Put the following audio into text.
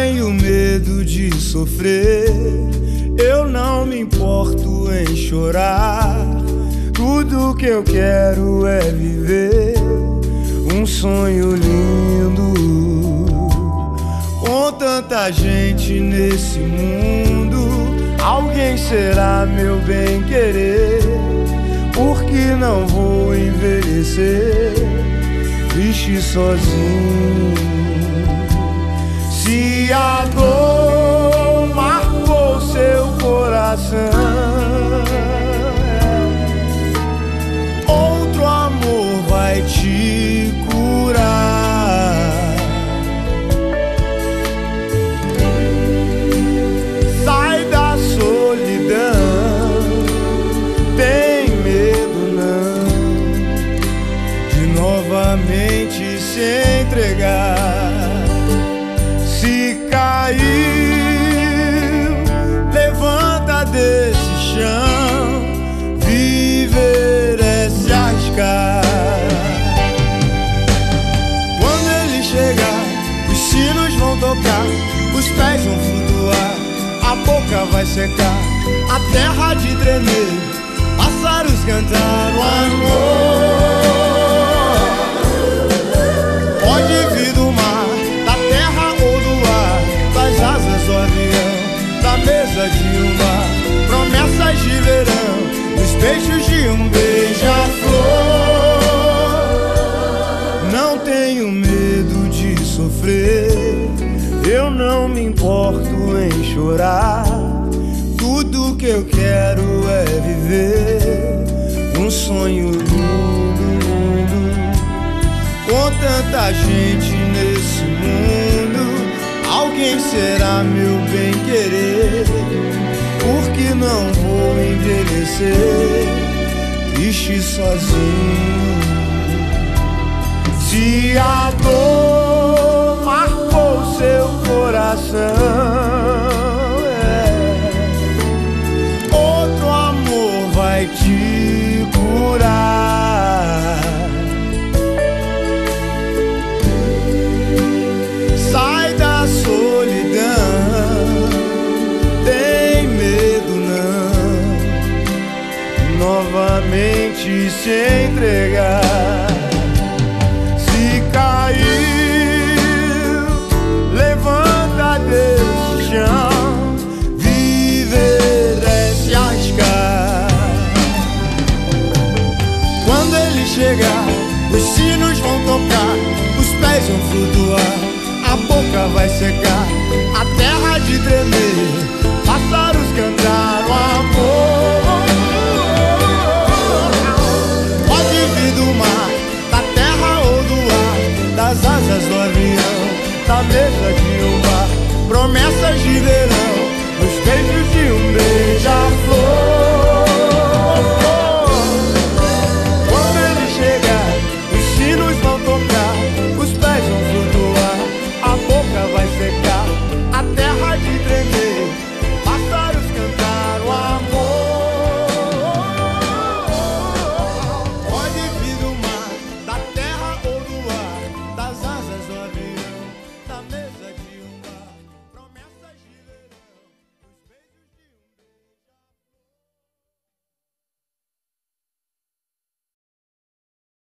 tenho medo de sofrer, eu não me importo em chorar. Tudo que eu quero é viver um sonho lindo. Com tanta gente nesse mundo, alguém será meu bem querer. Porque não vou envelhecer, triste sozinho. Se a dor marcou seu coração. Outro amor vai te curar. Sai da solidão. Tem medo não de novamente se entregar. Sinos vão tocar, os pés vão flutuar, a boca vai secar, a terra de tremer, me importo em chorar. Tudo que eu quero é viver um sonho lindo. Com tanta gente nesse mundo, alguém será meu bem querer. Porque não vou envelhecer, triste sozinho. Se a dor coração, é, outro amor vai te curar. Sai da solidão, tem medo não, novamente se entregar.